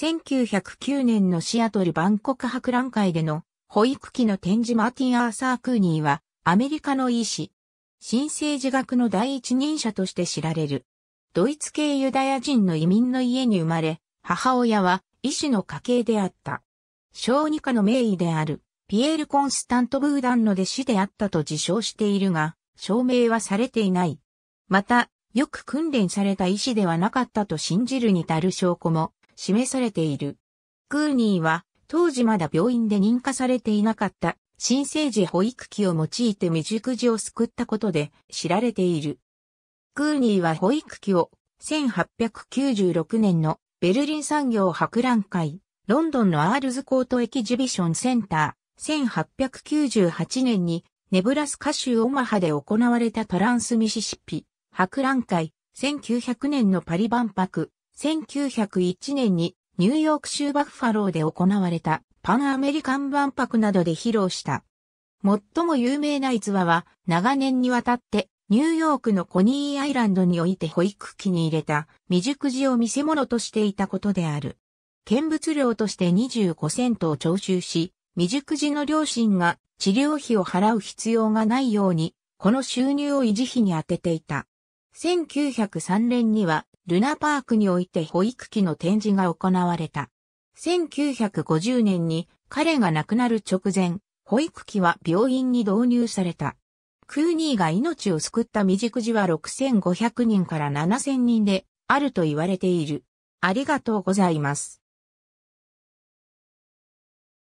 1909年のシアトル・バンコク博覧会での保育器の展示マーティン・アーサー・クーニーはアメリカの医師、新生児学の第一人者として知られる。ドイツ系ユダヤ人の移民の家に生まれ、母親は医師の家系であった。小児科の名医であるピエール・コンスタント・ブーダンの弟子であったと自称しているが、証明はされていない。また、よく訓練された医師ではなかったと信じるに足る証拠も示されている。クーニーは当時まだ病院で認可されていなかった新生児保育器を用いて未熟児を救ったことで知られている。クーニーは保育器を1896年のベルリン産業博覧会、ロンドンのアールズコートエキジビションセンター、1898年にネブラスカ州オマハで行われたトランスミシシッピ博覧会、1900年のパリ万博、1901年にニューヨーク州バッファローで行われたパンアメリカン万博などで披露した。最も有名な逸話は長年にわたってニューヨークのコニーアイランドにおいて保育器に入れた未熟児を見せ物としていたことである。見物料として25セントを徴収し、未熟児の両親が治療費を払う必要がないように、この収入を維持費に充てていた。1903年にはルナパークにおいて保育器の展示が行われた。1950年に彼が亡くなる直前、保育器は病院に導入された。クーニーが命を救った未熟児は6500人から7000人であると言われている。ありがとうございます。